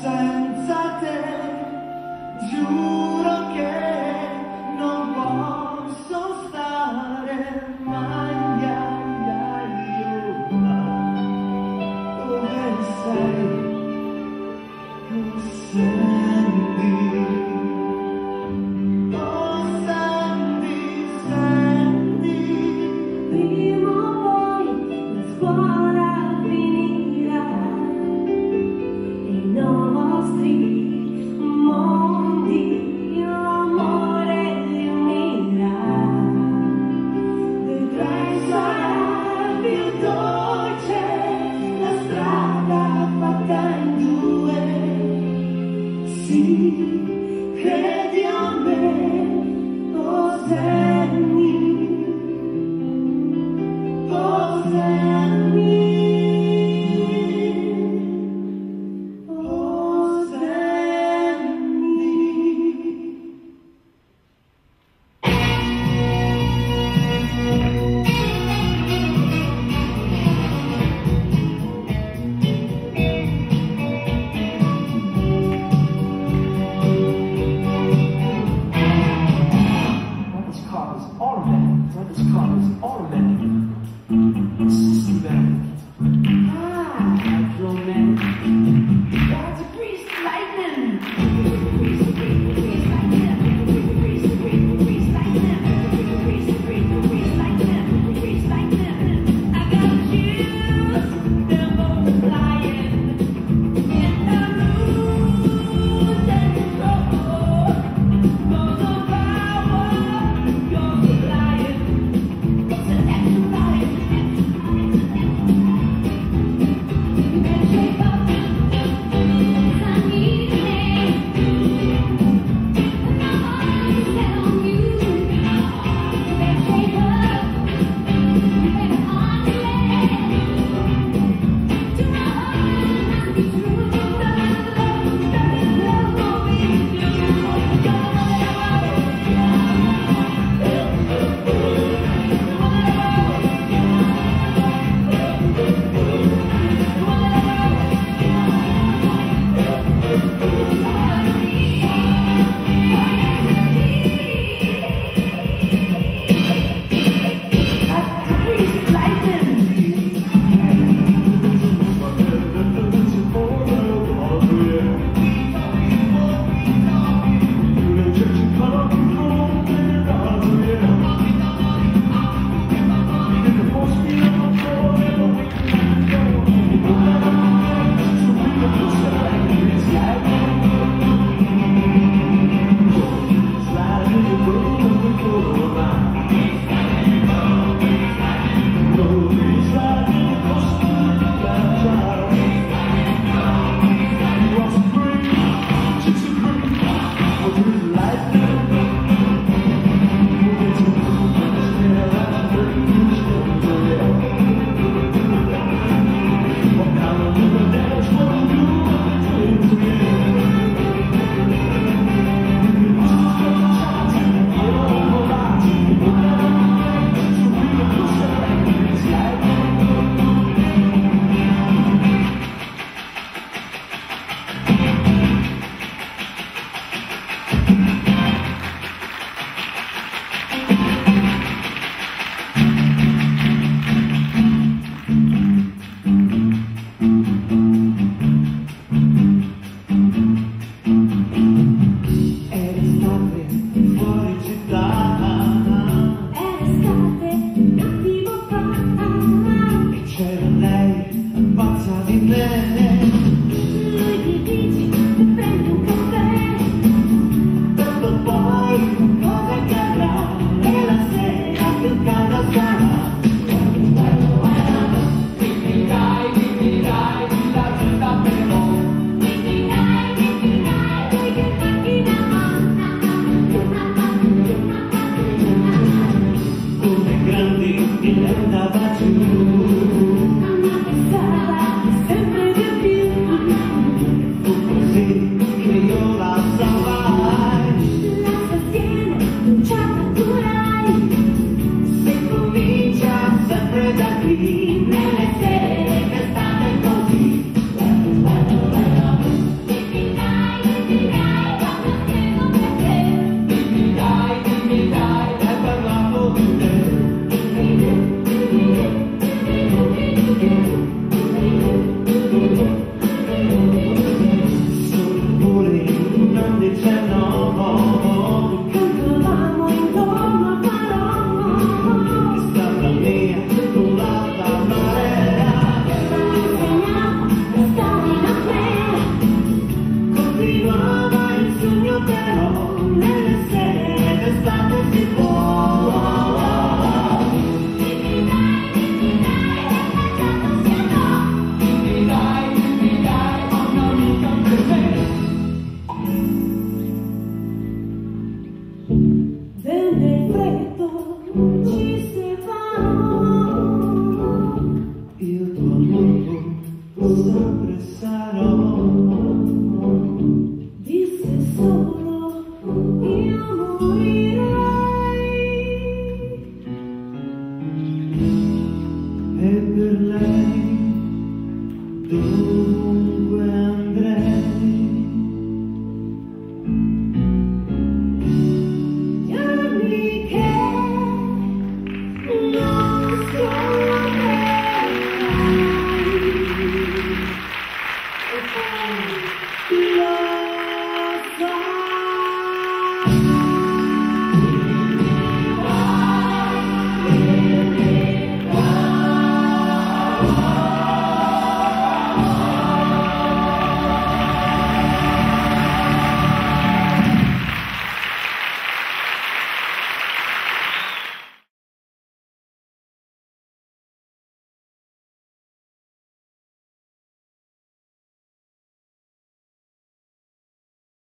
Senza te giuro che Thank you.